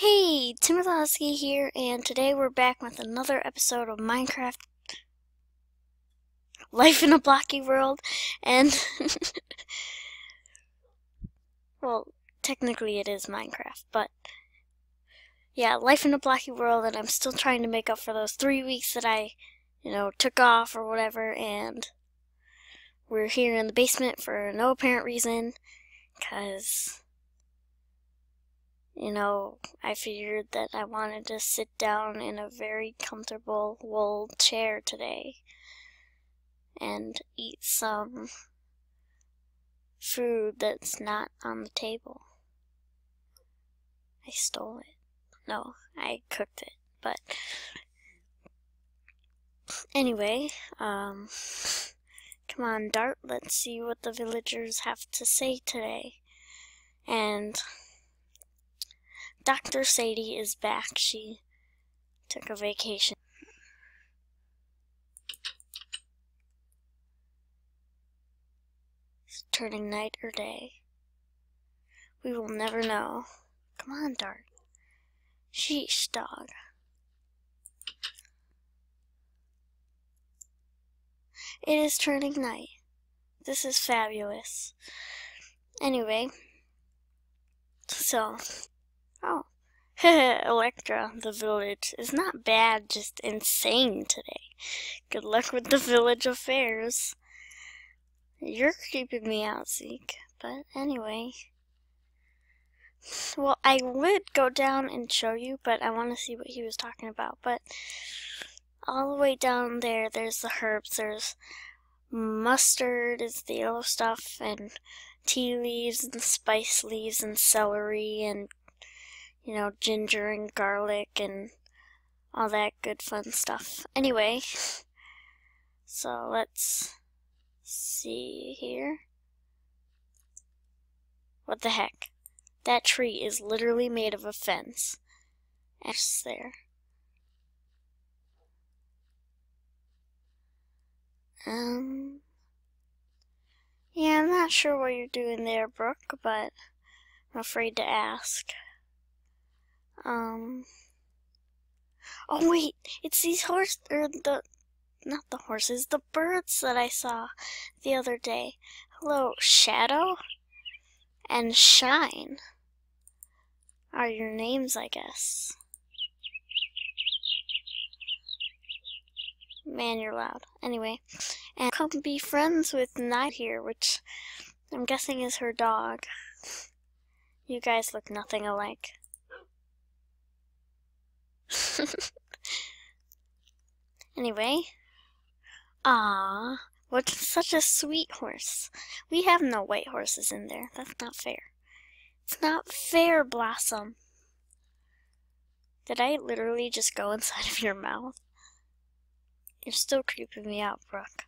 Hey, Timothy here, and today we're back with another episode of Minecraft Life in a Blocky World, and well, technically it is Minecraft, but yeah, Life in a Blocky World, and I'm still trying to make up for those three weeks that I, you know, took off or whatever, and we're here in the basement for no apparent reason, because you know, I figured that I wanted to sit down in a very comfortable wool chair today and eat some food that's not on the table. I stole it. No, I cooked it, but anyway, um, come on, Dart, let's see what the villagers have to say today. And Dr. Sadie is back. She took a vacation. It's turning night or day. We will never know. Come on, Dart. Sheesh, dog. It is turning night. This is fabulous. Anyway, so Oh. Electra, the village, is not bad, just insane today. Good luck with the village affairs. You're creeping me out, Zeke. But anyway. Well, I would go down and show you, but I want to see what he was talking about. But all the way down there, there's the herbs. There's mustard is the yellow stuff, and tea leaves, and spice leaves, and celery, and you know, ginger and garlic and all that good fun stuff. Anyway, so let's see here. What the heck? That tree is literally made of a fence. It's there. Um, yeah, I'm not sure what you're doing there, Brooke, but I'm afraid to ask. Um. Oh wait, it's these horse or the not the horses, the birds that I saw the other day. Hello, Shadow and Shine are your names, I guess. Man, you're loud. Anyway, and come be friends with Night here, which I'm guessing is her dog. You guys look nothing alike. anyway. Ah, what such a sweet horse. We have no white horses in there. That's not fair. It's not fair, Blossom. Did I literally just go inside of your mouth? You're still creeping me out, Brooke.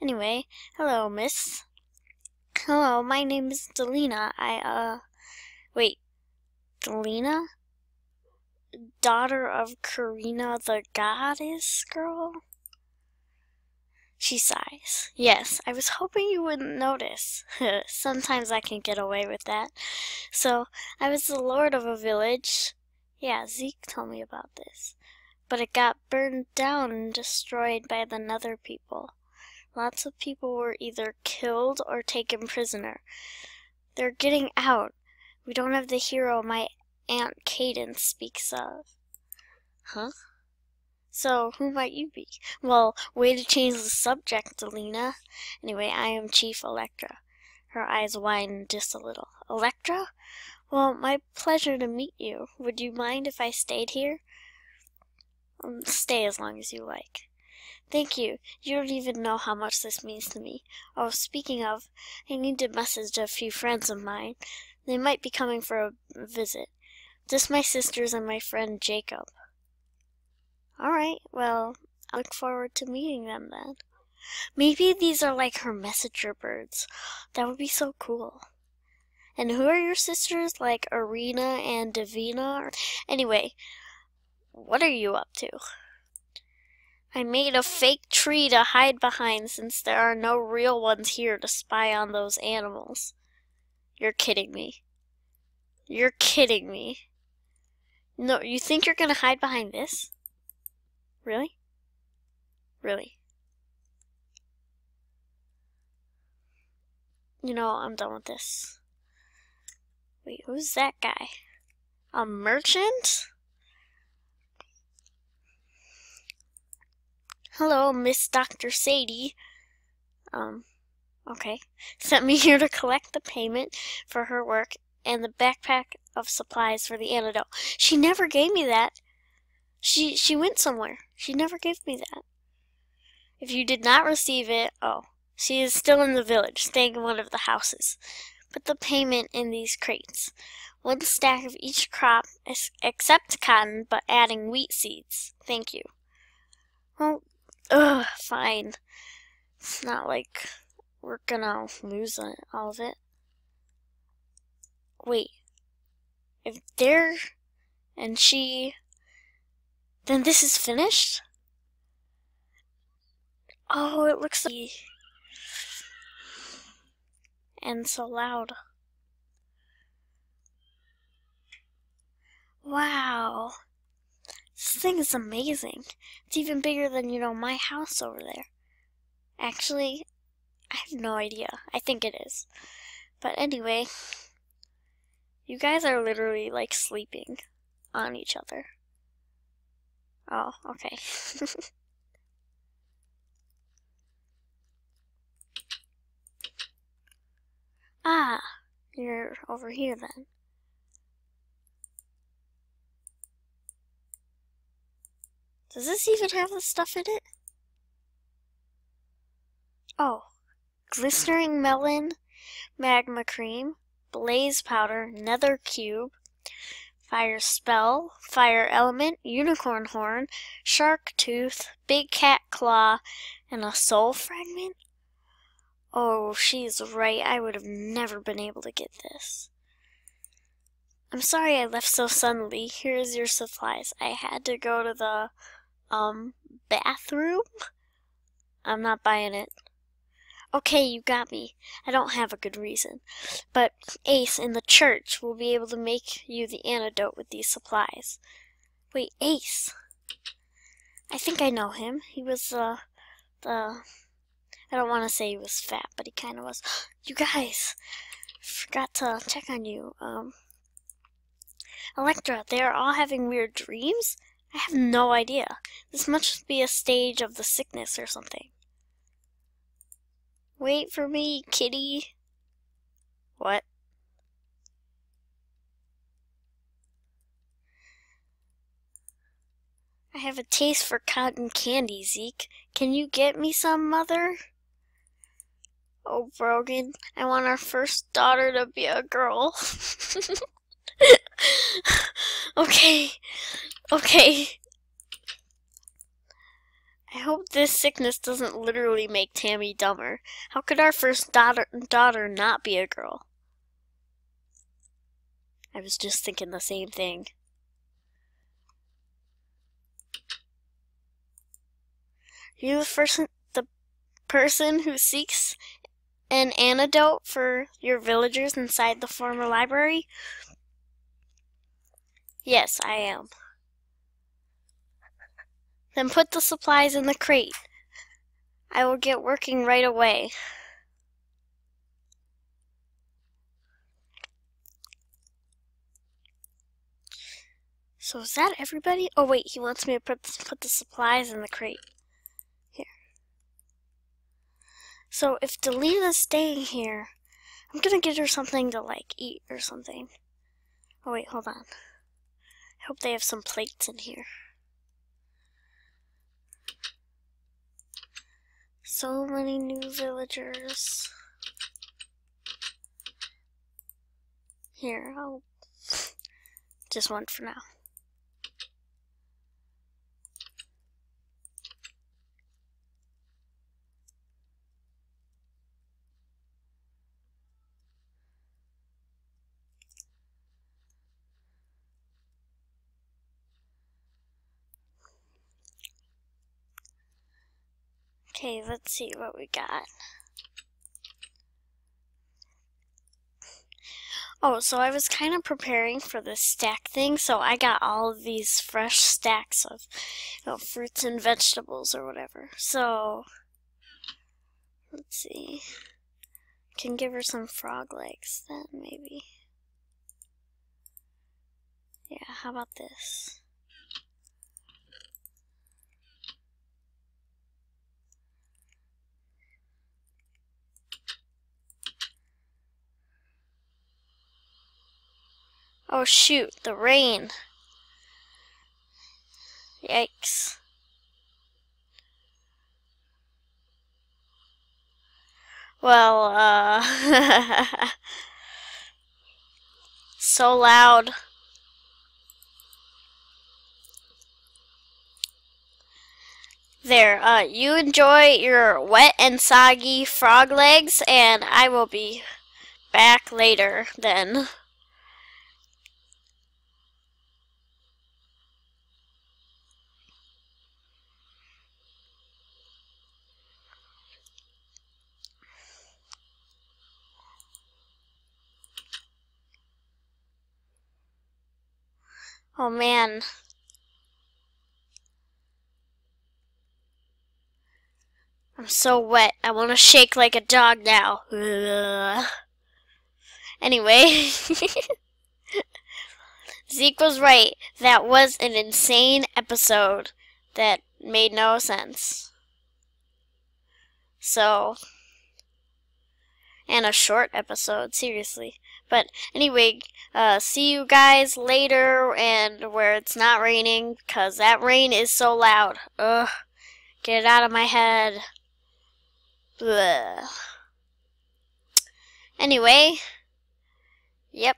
Anyway, hello, miss. Hello, my name is Delina. I, uh, wait, Delina? Daughter of Karina the goddess girl? She sighs. Yes, I was hoping you wouldn't notice. Sometimes I can get away with that. So, I was the lord of a village. Yeah, Zeke told me about this. But it got burned down and destroyed by the Nether people. Lots of people were either killed or taken prisoner. They're getting out. We don't have the hero my Aunt Cadence speaks of. Huh? So, who might you be? Well, way to change the subject, Alina. Anyway, I am Chief Electra. Her eyes widened just a little. Electra? Well, my pleasure to meet you. Would you mind if I stayed here? Um, stay as long as you like. Thank you. You don't even know how much this means to me. Oh, speaking of, I need to message a few friends of mine. They might be coming for a visit. Just my sisters and my friend Jacob. Alright, well, I look forward to meeting them then. Maybe these are like her messenger birds. That would be so cool. And who are your sisters, like Arena and Davina? Anyway, what are you up to? I made a fake tree to hide behind since there are no real ones here to spy on those animals. You're kidding me. You're kidding me. No, you think you're gonna hide behind this? Really? Really? You know, I'm done with this. Wait, who's that guy? A merchant? Hello, Miss Dr. Sadie. Um, okay. Sent me here to collect the payment for her work and the backpack of supplies for the antidote. She never gave me that. She she went somewhere. She never gave me that. If you did not receive it, oh, she is still in the village, staying in one of the houses. Put the payment in these crates. One stack of each crop, except cotton, but adding wheat seeds. Thank you. Well, ugh, fine. It's not like we're gonna lose all of it. Wait. If they're and she then this is finished? Oh, it looks like and so loud. Wow. This thing is amazing. It's even bigger than, you know, my house over there. Actually, I have no idea. I think it is. But anyway, you guys are literally like sleeping on each other. Oh, okay. ah, you're over here then. Does this even have the stuff in it? Oh, Glistering Melon, Magma Cream, Blaze Powder, Nether Cube, Fire Spell, Fire Element, Unicorn Horn, Shark Tooth, Big Cat Claw, and a Soul Fragment? Oh, she's right. I would have never been able to get this. I'm sorry I left so suddenly. Here's your supplies. I had to go to the, um, bathroom? I'm not buying it. Okay, you got me. I don't have a good reason. But Ace in the church will be able to make you the antidote with these supplies. Wait, Ace? I think I know him. He was, uh, the... I don't want to say he was fat, but he kind of was. You guys! Forgot to check on you. Um, Electra, they are all having weird dreams? I have no idea. This must be a stage of the sickness or something. Wait for me, kitty. What? I have a taste for cotton candy, Zeke. Can you get me some, Mother? Oh, Brogan, I want our first daughter to be a girl. okay, okay. I hope this sickness doesn't literally make Tammy dumber. How could our first daughter, daughter not be a girl? I was just thinking the same thing. You the person, the person who seeks an antidote for your villagers inside the former library? Yes, I am. Then put the supplies in the crate. I will get working right away. So is that everybody? Oh wait, he wants me to put put the supplies in the crate. Here. So if Delina's staying here, I'm gonna get her something to like eat or something. Oh wait, hold on. I hope they have some plates in here. So many new villagers. Here, I'll just one for now. Okay, let's see what we got. Oh, so I was kind of preparing for the stack thing, so I got all of these fresh stacks of you know, fruits and vegetables or whatever. So, let's see. Can give her some frog legs then, maybe. Yeah, how about this? Oh shoot, the rain. Yikes. Well, uh, so loud. There, uh, you enjoy your wet and soggy frog legs, and I will be back later then. Oh man. I'm so wet. I want to shake like a dog now. Ugh. Anyway. Zeke was right. That was an insane episode that made no sense. So, and a short episode, seriously. But anyway, uh, see you guys later and where it's not raining, because that rain is so loud. Ugh, get it out of my head. Blah. Anyway, yep,